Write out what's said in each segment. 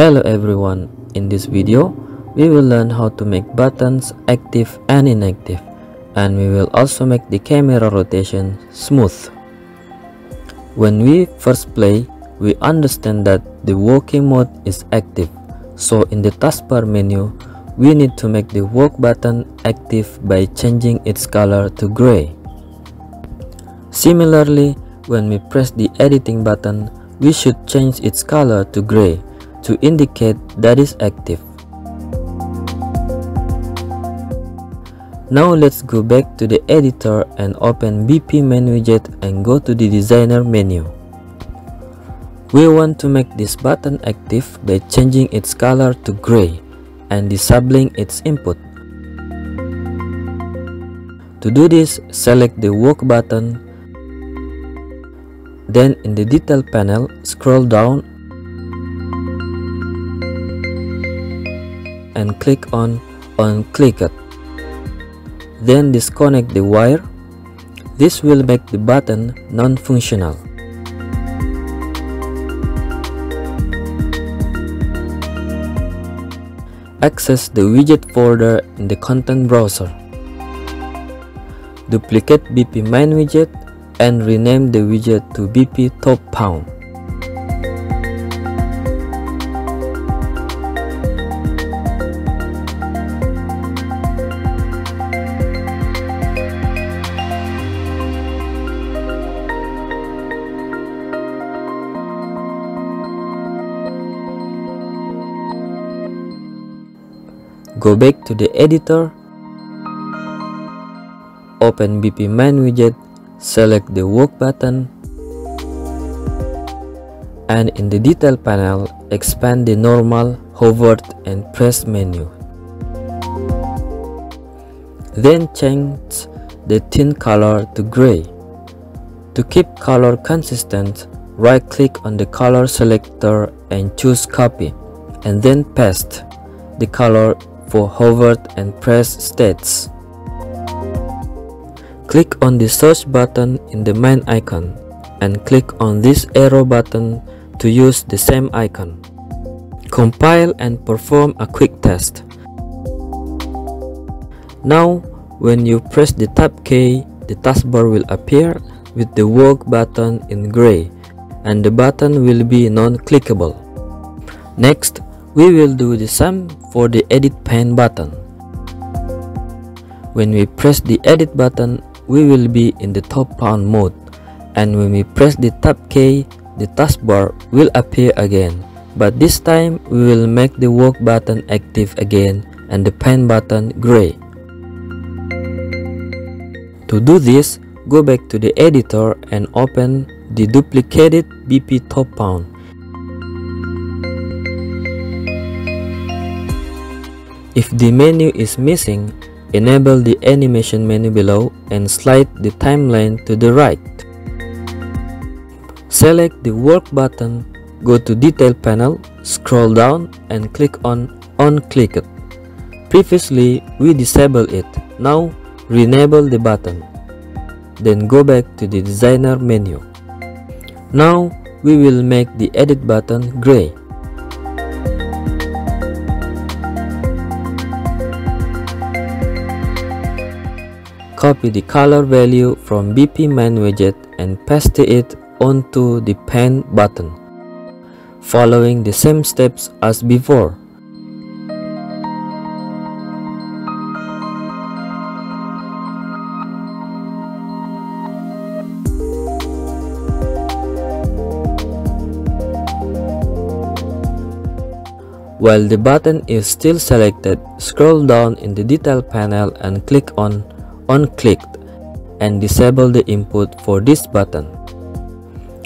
Hello everyone, in this video we will learn how to make buttons active and inactive and we will also make the camera rotation smooth. When we first play, we understand that the working mode is active so in the taskbar menu we need to make the work button active by changing its color to gray. Similarly, when we press the editing button, we should change its color to gray to indicate that is active. Now let's go back to the editor and open BP widget and go to the designer menu. We want to make this button active by changing its color to gray and disabling its input. To do this, select the work button, then in the detail panel, scroll down and click on unclick it. Then disconnect the wire. This will make the button non-functional. Access the widget folder in the content browser. Duplicate BP main widget and rename the widget to BP top pawn. Go back to the editor, open BP main widget, select the work button, and in the detail panel, expand the normal, hovered, and press menu. Then change the tint color to gray. To keep color consistent, right-click on the color selector and choose copy, and then paste the color for hovered and press states. Click on the search button in the main icon and click on this arrow button to use the same icon. Compile and perform a quick test. Now, when you press the tab key, the taskbar will appear with the work button in gray and the button will be non-clickable. Next, we will do the same for the edit pane button. When we press the edit button, we will be in the top pawn mode and when we press the tab key, the taskbar will appear again. But this time, we will make the work button active again and the pen button gray. To do this, go back to the editor and open the duplicated BP top pawn. If the menu is missing, enable the animation menu below and slide the timeline to the right. Select the work button, go to detail panel, scroll down and click on Unclick it. Previously, we disabled it. Now, re-enable the button. Then go back to the designer menu. Now, we will make the edit button gray. Copy the color value from BP main widget and paste it onto the pen button, following the same steps as before. While the button is still selected, scroll down in the detail panel and click on unclicked and disable the input for this button.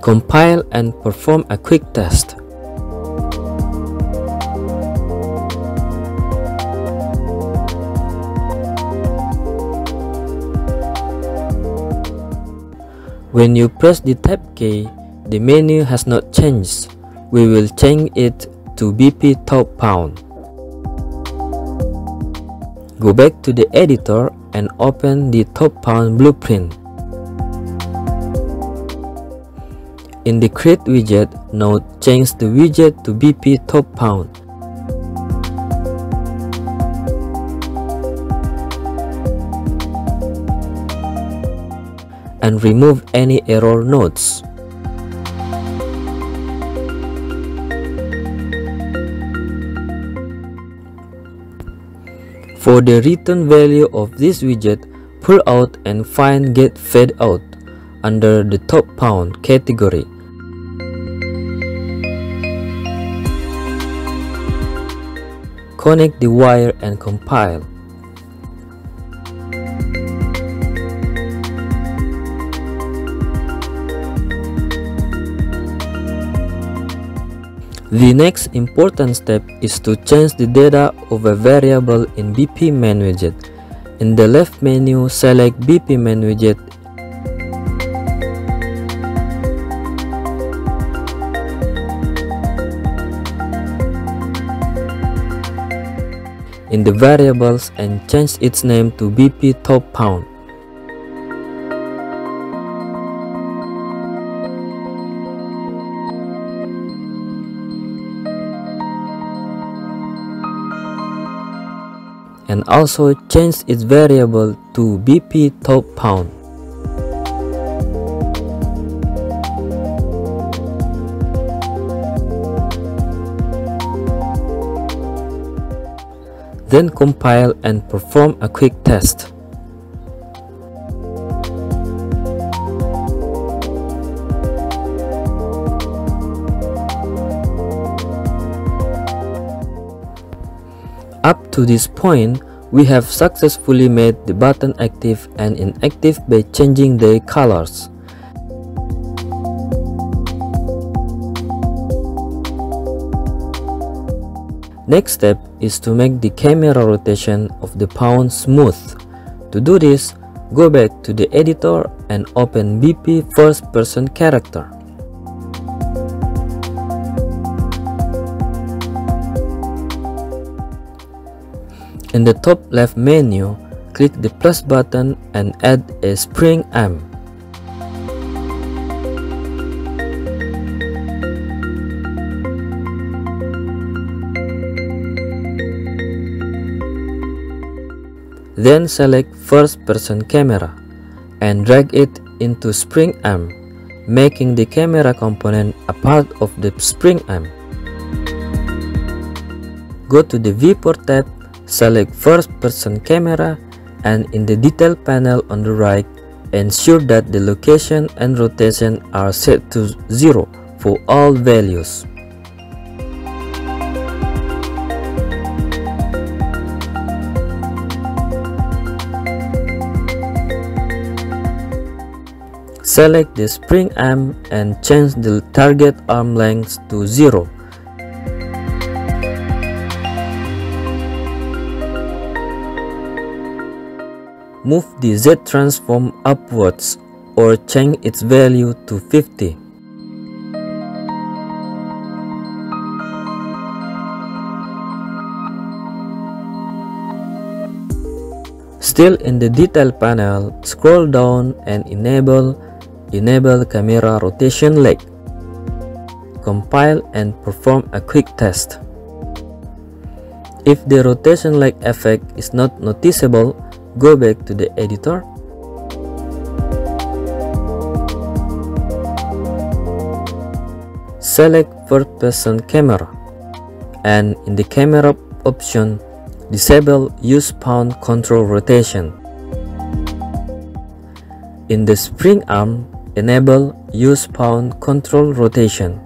Compile and perform a quick test. When you press the tab key, the menu has not changed. We will change it to BP top pawn. Go back to the editor and open the top pawn blueprint. In the create widget, now change the widget to BP top pawn. And remove any error nodes. For the return value of this widget, pull out and find get fade out under the top pawn category. Connect the wire and compile. The next important step is to change the data of a variable in BP main widget. In the left menu, select BP main widget in the variables and change its name to BP top pawn. Also change its variable to BP top pawn. Then compile and perform a quick test. Up to this point, we have successfully made the button active and inactive by changing their colors. Next step is to make the camera rotation of the pawn smooth. To do this, go back to the editor and open BP first person character. In the top left menu, click the plus button and add a spring arm. Then select first person camera and drag it into spring arm, making the camera component a part of the spring arm. Go to the viewport tab, select first person camera and in the detail panel on the right, ensure that the location and rotation are set to 0 for all values. Select the spring arm and change the target arm length to 0. Move the Z transform upwards or change its value to 50. Still in the detail panel, scroll down and enable Enable camera rotation lag. Compile and perform a quick test. If the rotation lag effect is not noticeable, go back to the editor. Select first person camera and in the camera option, disable use pawn control rotation. In the spring arm, Enable use pawn control rotation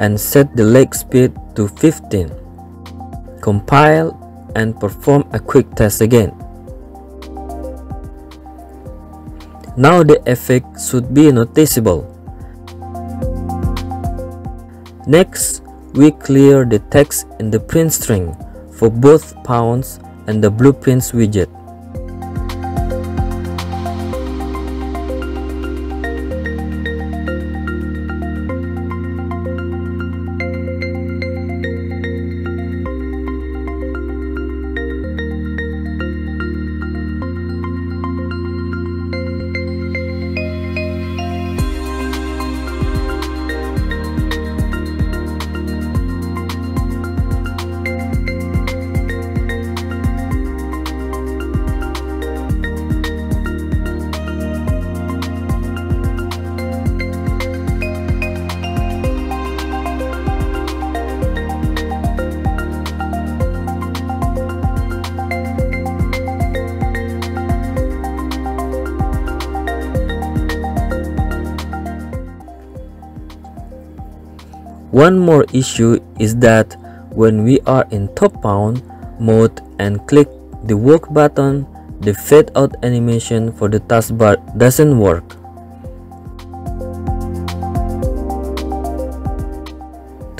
and set the lag speed to 15. Compile and perform a quick test again. Now the effect should be noticeable. Next, we clear the text in the print string for both pawns and the blueprints widget. One more issue is that when we are in top pawn mode and click the work button, the fade out animation for the taskbar doesn't work.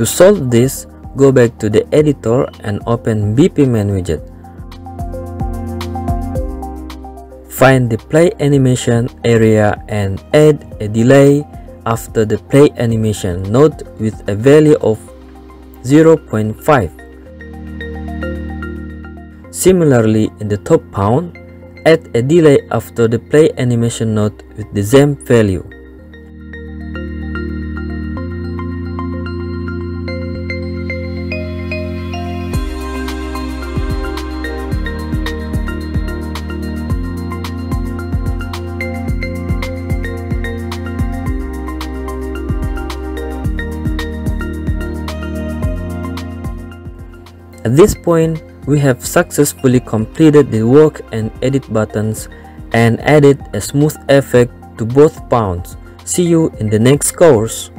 To solve this, go back to the editor and open BPman widget. Find the play animation area and add a delay after the play animation node with a value of 0.5. Similarly, in the top pawn, add a delay after the play animation node with the same value. At this point, we have successfully completed the work and edit buttons and added a smooth effect to both pawns. See you in the next course.